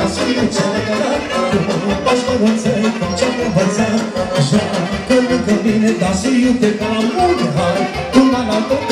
lumina să înțeleg Cum mă pași măruță, cum ce-am învățat Joacă lângă mine, dar să iute ca la mune Hai, tu m-am altă,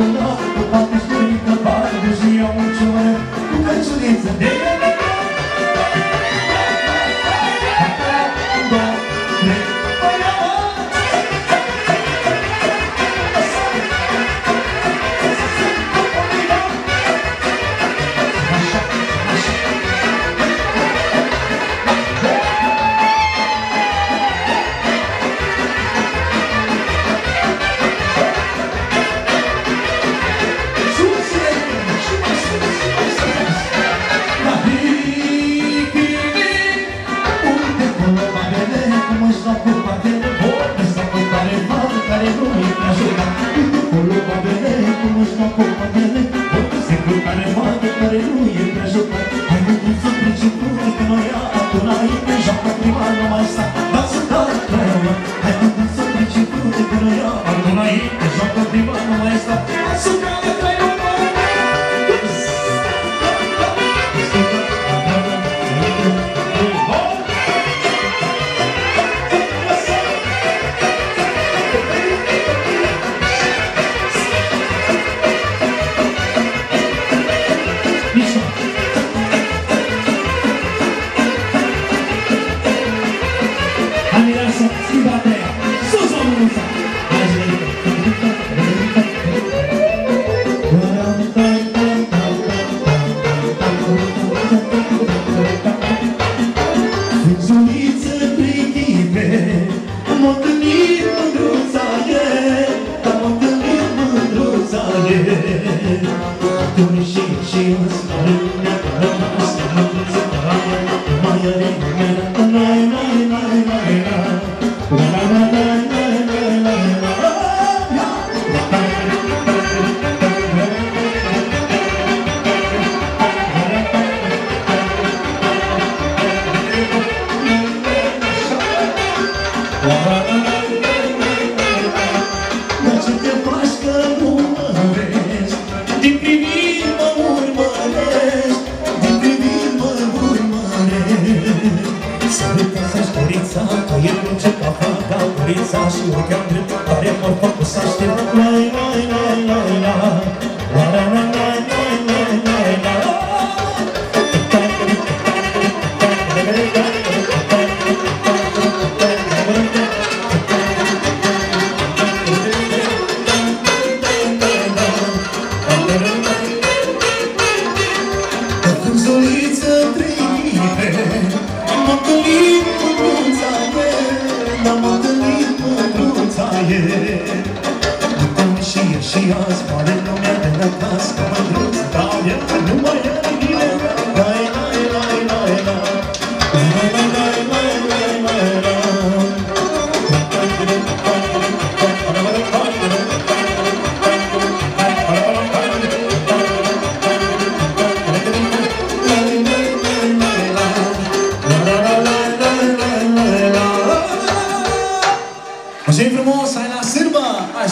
Oh,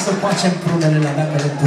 să facem prunele la mea pe lângă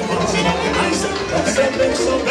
Ai, sempre soube,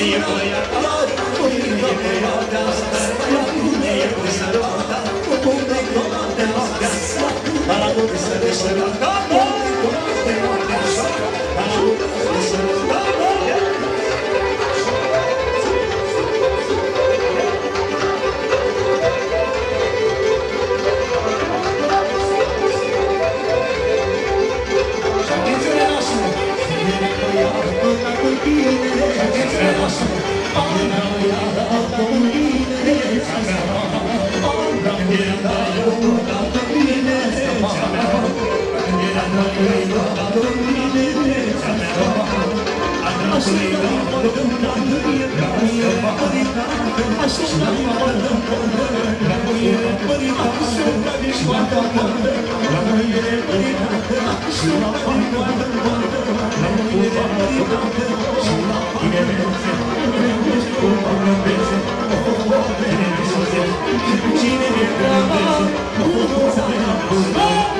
Zio, Zio, Zio, Zio, Zio, Zio, Zio, Cine mi-e treaba? Cine mi-e treaba?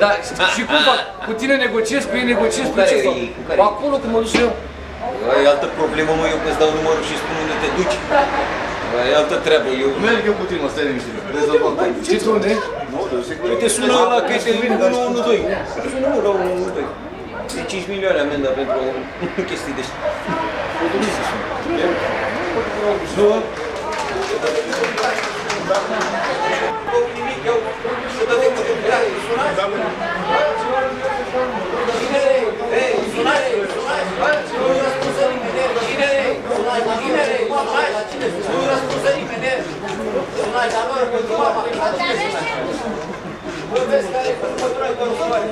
Păi da, și cum fac? Cu tine negociez, cu ei negociez, cu care ce e? fac? Cu care Pe e? acolo când mă duc eu. E altă problemă, mă, eu că-ți dau numărul și spun unde te duci. E altă treabă, eu... Merg eu cu tine, mă, stai liniștit. Rezolvăm. Știți unde? Nu, dar sigur. Uite, Păi sună ăla că te vin 112. Sună mă la 112. E 5 milioane amenda pentru chestii de astea. Nu? Nimic, iau. Și dă de câte vrea, sunați. Cine e? Ei, sunați, sunați. Nu i-a spus nimeni. Cine e? Sunați, cine e? Sunați. Nu i-a spus nimeni. Sunați, dar nu, pentru mama. Bă, vezi care e următoarea cărusoare?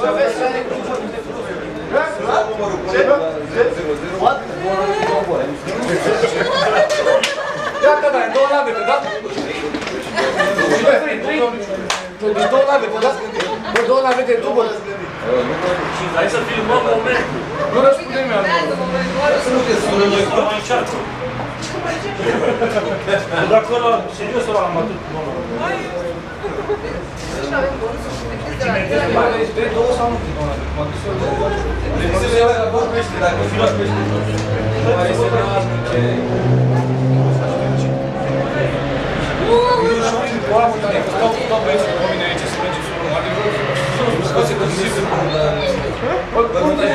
Bă, vezi care e Gata, da, două navete, da? Deci două navete, da? Bă, două navete, tu, bă. Hai să filmăm moment. Nu răspunde nimeni. Dacă ăla, serios ăla am atât. Deci de două sau nu? Două navete. M-am dus eu de două. Dacă fi la pește. Mai este Stau, stau pe aici, cu mine aici, scoate cu zisul. Bă, cum te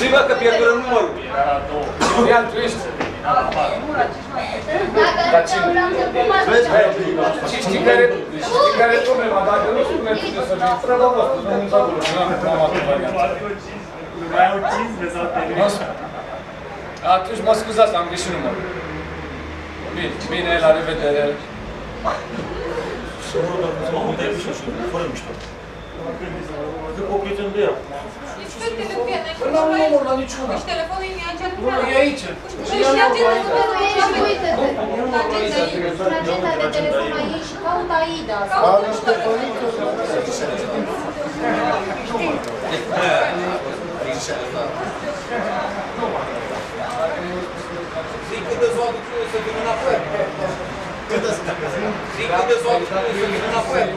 zici? Numărul și sunt. Nicule, eu am o fură de tot. Peștire. Să-i bă că pierdură numărul. Ian, tu ești. Dar cine? Și știi care, știi care e problema? Dacă nu spune cine să vii, treaba voastră, nu îmi dau gură, nu am nu am altă variantă. Mai au 5 sau Nu spune. Atunci mă scuzați, am greșit numărul. Bine, bine, la revedere. Fără mișto. Zic o prietenă de ea. Păi n-am număr la niciuna. Deci telefonul e agent Nu, e aici. Și agent Agenda de telefon a ei și caută Aida. Zic că de zoa ducului să vină înapoi. Todas as Cinco pessoal na web.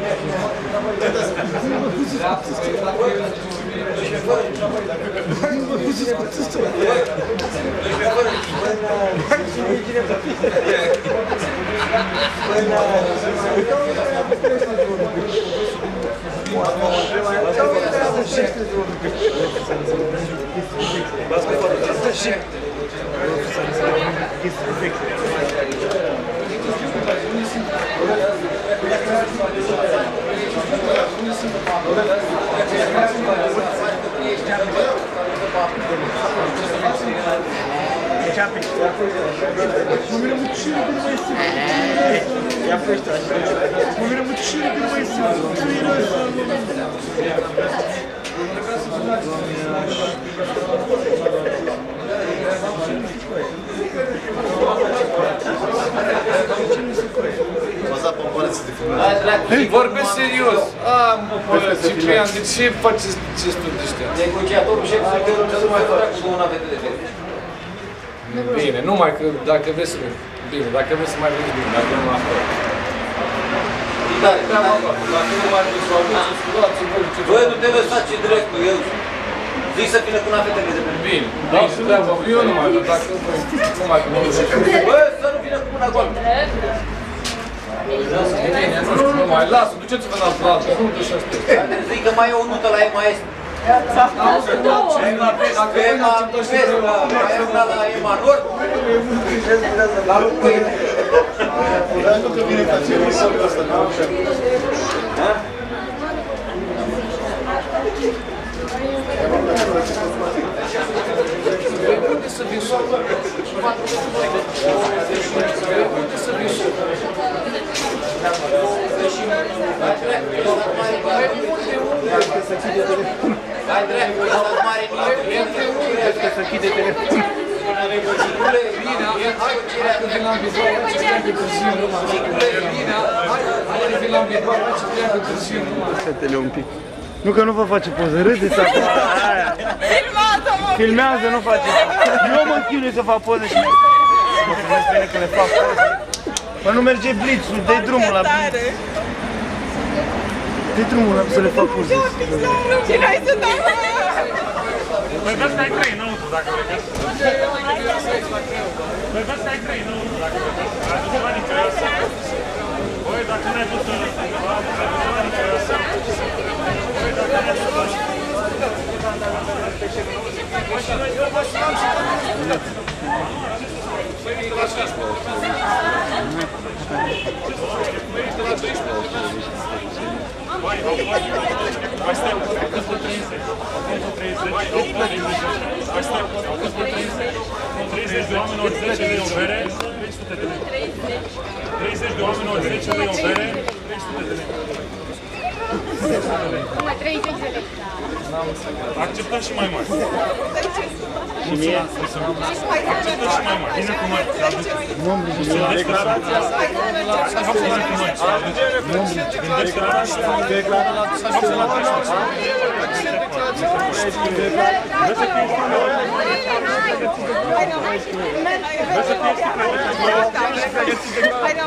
Todas Başka bir şey. Zic că de zoa ducului să vină înapoi. M-a dat pe mare să te filmez. Vorbesc serios. Am, bă, Ciprian, de ce faceți ce studi ăștia? Negociatorul șef să că nu mai fără cu două navete de fel. Bine, numai că dacă vreți să... Bine, dacă vreți să mai veniți bine, dacă nu asta. Tare, Treaba tare. voastră, dacă nu mai vreți să aveți, scuzați-vă ce Bă, nu te lăsați ce directul, eu zic să vină cu navetele de pe Bine, bine, treaba, eu nu mai vreau, dacă voi, nu mai vreau. Bă, să nu vină cu una goală. Bine, nu știu, nu mai, lasă, duceți-vă în altă altă, nu duceți astea. Zic că mai e o nută la EMAS. Dacă voi nu EMA, acceptați și vezi, de la- mai e una la EMA Nord. La Lucăi. Dar nu că vine ca ce e ăsta, nu știu. visuri. Unde sunt visuri? Mai drept, la urmare, să închide telefonul. Fetele un pic. Nu că nu vă face poze, râdeți acum. Aia. Filmează-mă! Filmează, nu face. Eu mă chinui să fac poze și mă filmez bine că le fac poze. Bă, nu merge blitzul, dă drumul la Tare! dă drumul la să le fac poze. Și hai să dau! Păi vezi că ai trei înăuntru dacă vreți. Păi vezi că ai trei înăuntru dacă vreți. Ai dus la nicio iasă. Băi, dacă n-ai dus undeva, ai dus la nicio iasă. Băi, dacă n-ai dus la Mai stai, au cât pe 30. Au cât pe 30. Au cât pe 30. Mai stai, au cât pe 30. 30 de oameni ori 10 lei o bere, 300 de lei. Acceptăm și mai mari. Și mie? Acceptăm și mai mari. Vine cu noi. să aduceți. Gândeți că sunt. Fac să vine cu noi. să aduceți. Gândeți că Fac să la 13.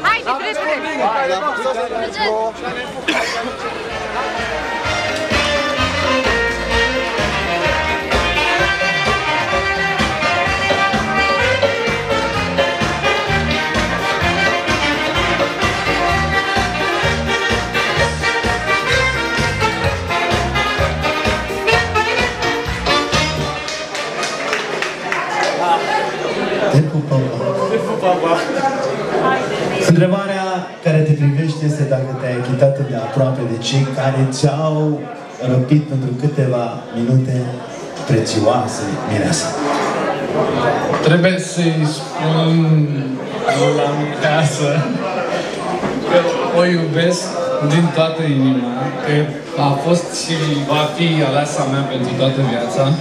Haide, repede! Te cei care ți-au răpit pentru câteva minute prețioase mireasa. Trebuie să-i spun la casă că o iubesc din toată inima, că a fost și va fi aleasa mea pentru toată viața.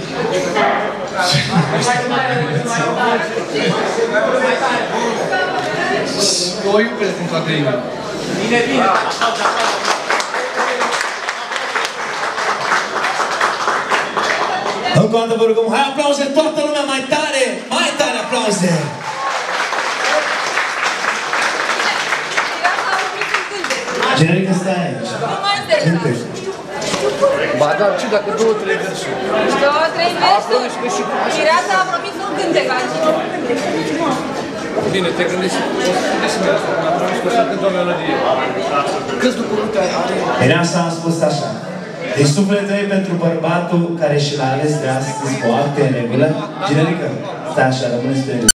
Și o iubesc din toată inima. Bine, bine. Încă o dată vă rugăm, hai aplauze toată lumea mai tare, mai tare aplauze! Generică stai aici. Cântă. Ba da, ce dacă două, trei versuri. Două, trei versuri. Mireasa a promis un cântec aici. Bine, te gândești, o să te gândești mie asta, mi-a promis că o să cânt o melodie. Câți documente ai? Mireasa a spus așa. Deci sufletul ei pentru bărbatul care și l-a ales de astăzi cu acte în regulă. Generică, stai așa, rămâne pe